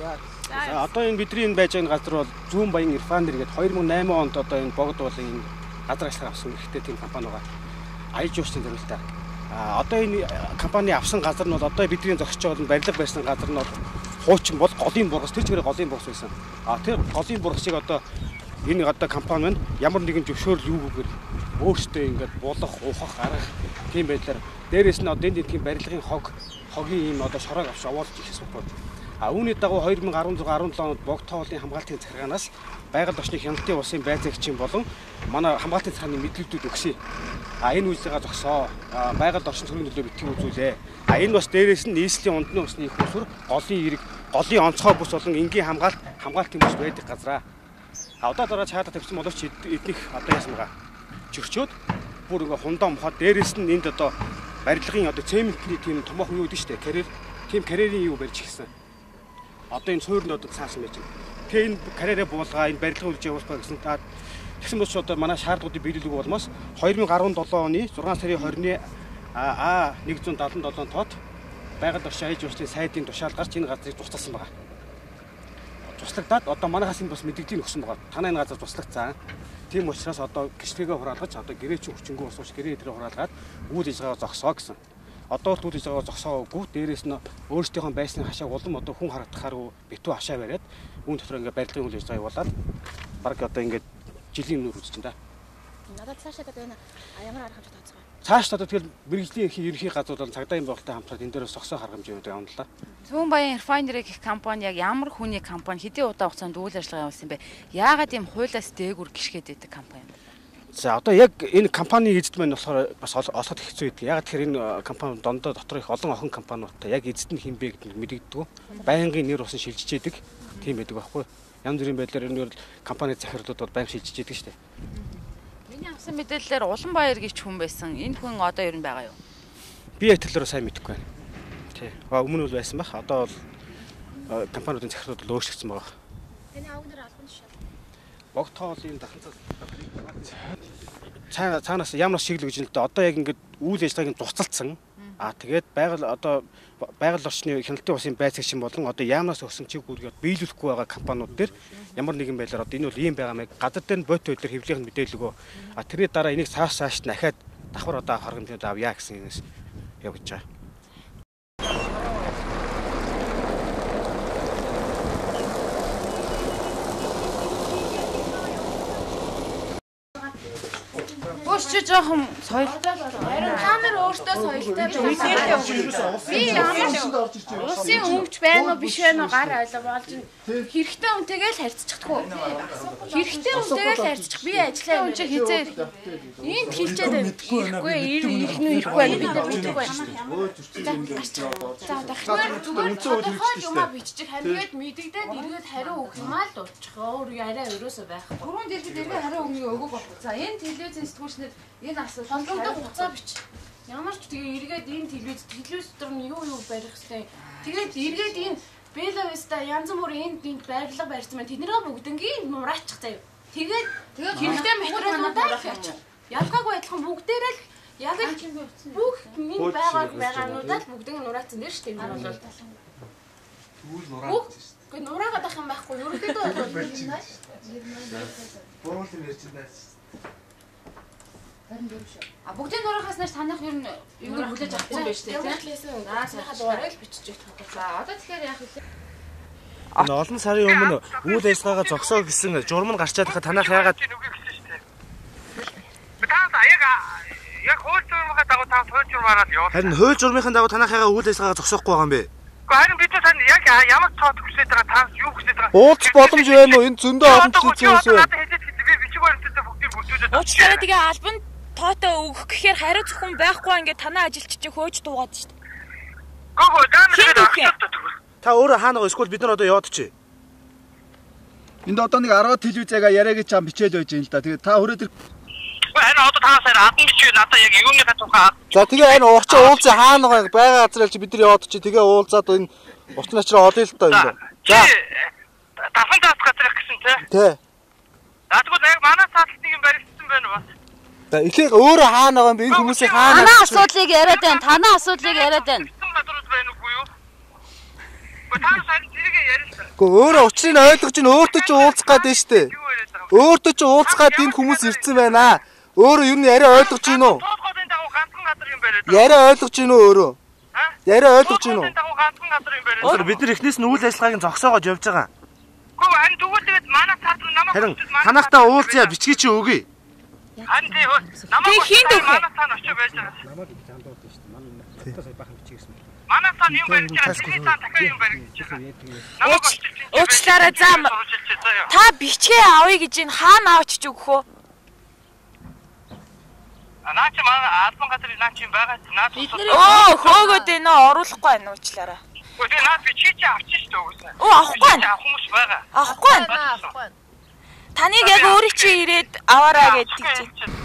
За одоо энэ бидний энэ байж байгаа газар бол Зүүн Баян Ирфанер гэдэг 2008 онд одоо энэ богд болон энэ газар ажиллах авсан хэрэгтэй тийм компани байгаа. Аяж ууштай зорилттой. А одоо энэ компани авсан газар нь бол одоо бидний байгаа нь барилга байсан газар нь бол хуучин бол голын бургас тэр чигээр голын бургас байсан. А тэр голын бургасыг одоо энэ одоо компани маань ямар нэгэн зөвшөөрөл юугүйгээр өөртөө ингээд булах, ухах, арах тийм байдлаар дээрээс нь одоо энэ дэлхийн барилгын хог хогийн ийм одоо шороог авч овоолж их асуудал. А үүний дагуу 2016 17 онд богд тоолын хамгаалтын захиргаанаас байгаль орчны хяналтын улсын байцаагчийн болон манай хамгаалтын захиргааны мэдлэгдүүд өгсөн. А энэ үйлсээ зогсоо. Байгаль орчин төрийн төлөө битгий үзүүлээ. А энэ бас дээрээс нь нийслэлийн ундны усны их усүр голын эрэг, голын онцгой бус болон энгийн хамгаалт хамгаалтын бус байдаг газраа. А одоо дараа чаада тавьсан боловч эднийх одоо байгаа. Чөрчөөд бүр ингээ хундаа мохоод дээрээс нь энд одоо барилгын одоо цементний тийм томоохон юу гэдэг штэ карьер тийм карьерийн юу барьж гисэн. Одоо энэ суурьнд одоо цаасан байж байна. Тэгээ энэ карьерээ буулгаа энэ барилгын үйлч явуулах гэсэн та тэгсэн бол одоо манай шаардлагуудыг биелүүлэх болмоос 2017 оны 6 сарын 20-ны А 177 тоод байгаль орчин аяж урчлын сайдын тушаал гарч энэ газрыг тусалсан байгаа туслагдаад одоо манайхаас энэ бас мэдээлэл өгсөн байгаа. Танай энэ газар туслагцсан. Тийм учраас одоо гიშтэйгээ хураалгаж одоо гэрээч хүчингүү усууч гэрээ дээр хураалгаад үйл ажиллагаа зогсоо гэсэн. Одоо л үйл ажиллагаа зогсоогүй дээрээс нь өөрсдийнхөө байсны хашааг улам одоо хүн харагдахаар битүү хашаа бариад үүн дотор ингээ барилгын үйл ажиллагаа явуулаад баг одоо ингээ жилийн нүүр үзэж байна. Надад цаашаа гэдэг энэ ямар арга хэмжээ тооцоо цааш одоо тэгэл мэрэгжлийн ерхий газрууд бол цагдаа юм байгуулалттай хамтраад энэ дээрээс зогсоо юм л да. Зүүн Баян Refinery гэх компани яг ямар хүний компани хэдийн удаа хугацаанд үйл ажиллагаа явуулсан бэ? Яагаад ийм хуулиас дээгүр гიშгээд байдаг компани юм? За одоо яг энэ компани эзэд маань болохоор бас олоход хэцүү байдаг. Яг тэгэхээр энэ компани дондоо дотор их олон охин компаниудтай яг эзэд нь хинбэ гэдэг нь мэдэгддэг. Байнгын нэр усан шилжиж яадаг. Тийм байдаг байхгүй. Янз бүрийн байдлаар энэ компани захирлууд бол байнга шилжиж яадаг шүү дээ. Миний авсан мэдээлэлээр Уланбаяр гэж хүн байсан. Энэ хүн одоо ер нь байгаа юу? Би яг төлөөрөө сайн мэдэхгүй байна. Тий. Өмнө бол байсан баг. Одоо бол компаниудын захирлууд л өөрчлөгдсөн байгаа. Таны авгнаар албан тушаал. Богд тоолын даханцаас цаана цаанаас ямар гэж л дээ. Одоо яг ингээд үйл ажиллагааг дуцалцсан. Аа тэгээд байгаль одоо байгаль орчны хяналтын усын байцаагч болон одоо яамнаас өгсөн чиг үүргийг биелүүлэхгүй байгаа компаниуд дээр ямар нэгэн байдлаар одоо энэ бол ийм байгаа мэй гадар дээр нь бот байдлаар хэвлийнх нь мэдээлэлгөө а тэрний дараа энийг цааш цааш дахиад давхар одоо харгамжууд авъя гэсэн юмээс явж байгаа. Чи жоохон соёл. Харин та нар өөртөө соёлтой байна. Би ямар усын өнгөч байна уу биш байна уу гар ойлоо болж хэрэгтэй үнтэйгээ л харьцчихдаг уу? Хэрэгтэй үнтэйгээ л харьцчих. Би ажиллаа хүн чи хизээ. Энд хилчээд байна. Ирэхгүй, ир ирэх нь ирэхгүй бид нар мэдэхгүй байна. За дахиад зүгээр тодорхой юм а биччих хамгээд мэдэгдээд эргээд хариу өгөх юм аа л дуулчих. Өөр арай өрөөсөө байхгүй. Түрүүн дэлгэд эргээд хариу өгнө өгөөг болох. За энэ телевизийн сэтгүүлчнэр Энэ асуулт холбоотой хугацаа бич. Ямар ч тэгээ эргээд энэ телевиз телевиз дотор нь юу юу барих хэвтэй. Тэгээд эргээд энэ Беловиста янз бүрийн энд энд байрлал барьсан байна. Тэднэрээ бүгднгийн нураачих заяа. Тэгээд тэгээд хэрэгтэй материалуудаа хийчих. Ялгаагүй адилхан бүгдээрээ л яг л бүх минь байгаа байгаануудаа л бүгдийг нураацсан дээр шүү дээ. Энэ бол Түүл нураач шүү дээ. Гэхдээ нураагаад ах юм байхгүй. Ерөнхийдөө бол Буруулын ярьж байна. 24 шүү. А бүгдийн дуурайхаас нааш танах ер нь юу хүлээж авахгүй юм шүү дээ. За сайхан дуурай л бичиж өгөх. За одоо тэгэхээр яах вэ? Энэ олон сарын өмнө үйл ажиллагаагаа зогсоо гэсэн журам нь гарчаад хаа танах яагаад Танаас аяг яг хууль журмынхаа дагуу та хууль журмаараа л явуулсан. Харин хууль журмынхаа дагуу танах яагаад үйл ажиллагаагаа зогсоохгүй байгаа юм бэ? Харин бид тань яг ямар цоод хүсэж байгаа танаас юу хүсэж байгаа? Уулзах боломж байна уу? Энэ зөндөө олон зүйлс үү? Надад хэлээд би бичиг баримттай бүгдийг бүрдүүлээд. Уучлаарай тэгээ албан тоотой өгөх гэхээр хариу зөвхөн байхгүй ингээд танаа ажилч чи хөөж дуугаад шүү дээ. Гого даамир Та өөрөө хаана байгаа эсвэл бид нар одоо яваад чи. Энд одоо нэг 10 телевизээга яриаг чам бичээл байж юм л да. Тэгээ та хүрээд Энэ одоо таасаар адан гэж надаа яг юуныхаа тухай. За тэгээ энэ урчин уулзсан хаана байгаа байгаа газар л чи бид нар яваад чи тэгээ уулзаад энэ урчин ачраа олъё л доо энэ. За. Тахан таас газар гэсэн тий. Тий. Наадгүй яг манай цаалтыг юм барьсан байна бас. За эхлээд өөрөө хаана байгаа юм бэ? Энэ хүмүүсийн хаана? Танаа асуудлыг яриад байна. Танаа асуудлыг яриад байна. Гэхдээ өөрөө учрыг нь ойлгож чинь өөртөө ч уулзах штэ. Яриад байгаа вэ? Өөртөө ч уулзах гээд энэ хүмүүс ирсэн байна. Өөрөө юу нь яриа ойлгож чинь үү? Яриа ойлгож чинь үү өөрөө? Яриа ойлгож чинь үү? Өнөөдөр бид нар эхнээс нь үйл ажиллагааг нь зогсоогоод явж байгаа. Гүү ань тэгвэл тэгээд манай цаатар намайг Харин цаатар уулзъя байж бичгээ чи өгье. Тий хөө. Намайг Тэг хин хүчил дөхөө? манай цаана очиж байж байгаа. Намайг зандууд шүү дээ. Манай надад сая бахан бичигсэн. Манай цаана юм барьж байгаа. Чиний цаана дахиад юм барьж байгаа. Намайг уучлаарай, зам. Та бичгээ авъя гэж энэ хаана авчиж өгөх вэ? Наа чи манай албан газар наа чи байгаа. Наа Бид тусаад. нэр- Өө хөөгөөд энэ оруулахгүй байна уучлаарай. Гэхдээ наа би чи чи авчих шүү дээ. Оо авахгүй байна. Авах хүмүүс байгаа. Авахгүй байна. Таныг яг өөрийг чи ирээд аваараа гэдэг чинь.